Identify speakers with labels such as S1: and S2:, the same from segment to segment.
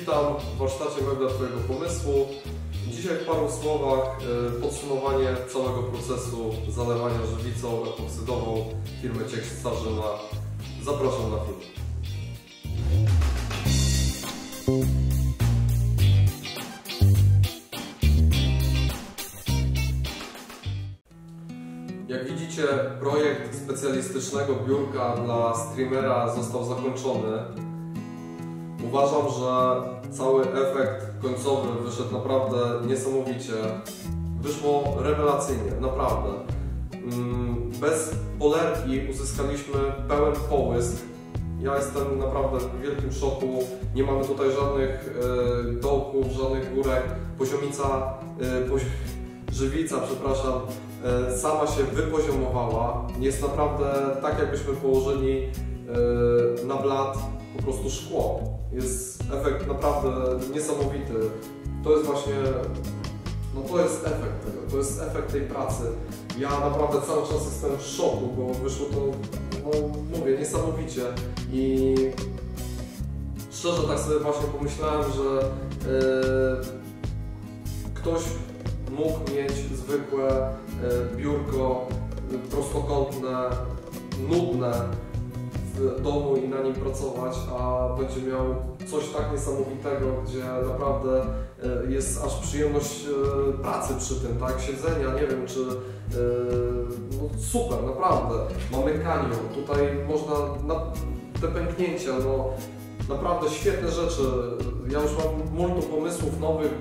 S1: Witam w warsztacie Mebla Twojego Pomysłu. Dzisiaj w paru słowach e, podsumowanie całego procesu zalewania żywicą epoksydową firmy Ciech Starzyna. Zapraszam na film. Jak widzicie, projekt specjalistycznego biurka dla streamera został zakończony. Uważam, że cały efekt końcowy wyszedł naprawdę niesamowicie. Wyszło rewelacyjnie, naprawdę. Mm, Bez polerki uzyskaliśmy pełen połysk. Ja jestem naprawdę w wielkim szoku. Nie mamy tutaj żadnych e, dołków, żadnych górek. Poziomica, e, pozi żywica, przepraszam, e, sama się wypoziomowała. Jest naprawdę tak, jakbyśmy położyli na blat po prostu szkło. Jest efekt naprawdę niesamowity. To jest właśnie, no to jest efekt tego, to jest efekt tej pracy. Ja naprawdę cały czas jestem w szoku, bo wyszło to, no mówię, niesamowicie i szczerze tak sobie właśnie pomyślałem, że e, ktoś mógł mieć zwykłe e, biurko prostokątne, nudne w domu i na nim pracować, a będzie miał coś tak niesamowitego, gdzie naprawdę e, jest aż przyjemność e, pracy przy tym, tak, siedzenia, nie wiem czy e, no super, naprawdę. Mamy kanion, tutaj można na te pęknięcia, no naprawdę świetne rzeczy. Ja już mam multum pomysłów nowych,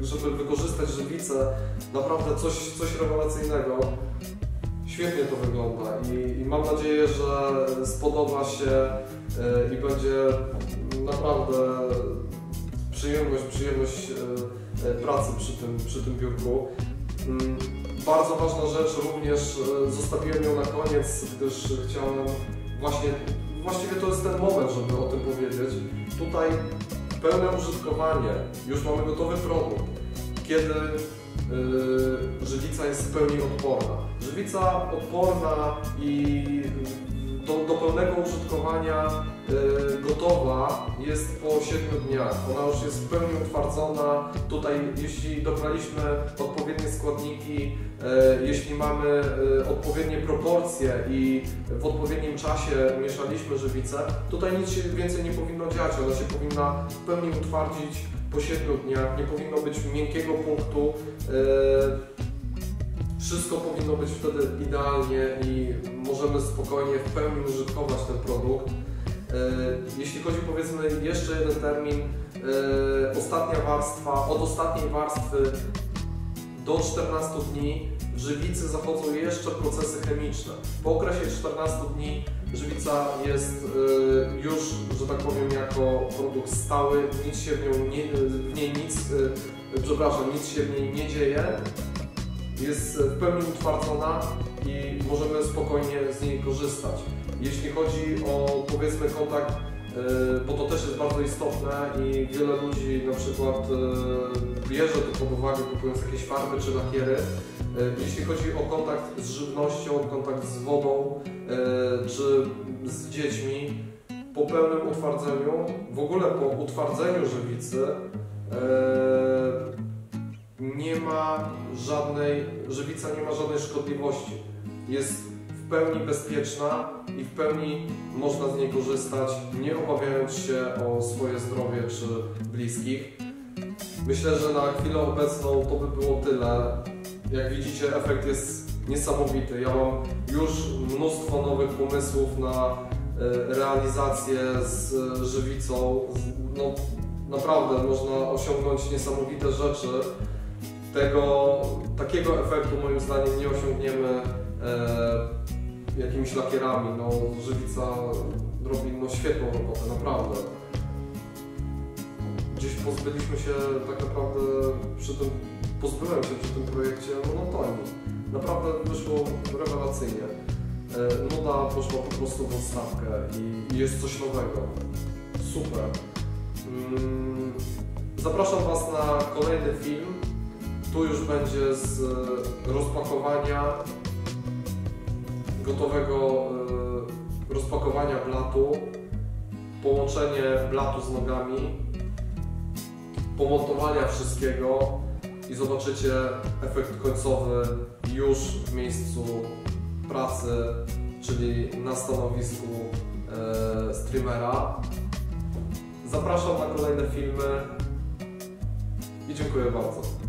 S1: żeby wykorzystać żywicę. Naprawdę coś, coś rewelacyjnego. Świetnie to wygląda i, i mam nadzieję, że spodoba się y, i będzie naprawdę przyjemność, przyjemność y, y, pracy przy tym, przy tym biurku. Mm, Bardzo ważna rzecz również, zostawiłem ją na koniec, gdyż chciałem właśnie, właściwie to jest ten moment, żeby o tym powiedzieć. Tutaj pełne użytkowanie, już mamy gotowy produkt, kiedy yy, żywica jest w pełni odporna. Żywica odporna i do, do pełnego użytkowania yy, gotowa jest po 7 dniach. Ona już jest w pełni utwardzona. Tutaj, jeśli dobraliśmy odpowiednie składniki, yy, jeśli mamy yy, odpowiednie proporcje i w odpowiednim czasie mieszaliśmy żywicę, tutaj nic się więcej nie powinno dziać. Ona się powinna w pełni utwardzić po 7 dniach. Nie powinno być miękkiego punktu. Yy, wszystko powinno być wtedy idealnie i możemy spokojnie w pełni użytkować ten produkt. E, Jeśli chodzi powiedzmy jeszcze jeden termin, e, ostatnia warstwa, od ostatniej warstwy do 14 dni w żywicy zachodzą jeszcze procesy chemiczne. Po okresie 14 dni żywica jest e, już, że tak powiem, jako produkt stały, nic się w, nią nie, w niej nic, e, przepraszam, nic się w niej nie dzieje jest w pełni utwardzona i możemy spokojnie z niej korzystać. Jeśli chodzi o powiedzmy kontakt, bo to też jest bardzo istotne i wiele ludzi na przykład yy, bierze to pod uwagę kupując jakieś farby czy lakiery. Yy, Jeśli chodzi o kontakt z żywnością, kontakt z wodą czy z dziećmi, po pełnym utwardzeniu, w ogóle po utwardzeniu żywicy, nie ma żadnej, żywica nie ma żadnej szkodliwości. Jest w pełni bezpieczna i w pełni można z niej korzystać, nie obawiając się o swoje zdrowie czy bliskich. Myślę, że na chwilę obecną to by było tyle. Jak widzicie, efekt jest niesamowity. Ja mam już mnóstwo nowych pomysłów na e, realizację z żywicą. No, naprawdę można osiągnąć niesamowite rzeczy tego, takiego efektu moim zdaniem nie osiągniemy e, jakimiś lakierami. No, żywica robi no, świetną robotę, naprawdę. Gdzieś pozbyliśmy się tak naprawdę przy tym, pozbyłem się przy tym projekcie monotonii. Naprawdę wyszło rewelacyjnie. E, nuda poszła po prostu w odstawkę i, i jest coś nowego. Super. Mm, zapraszam Was na kolejny film. Tu już będzie z e, rozpakowania gotowego e, rozpakowania blatu, połączenie blatu z nogami pomontowania wszystkiego i zobaczycie efekt końcowy już w miejscu pracy, czyli na stanowisku e, streamera. Zapraszam na kolejne filmy i dziękuję bardzo.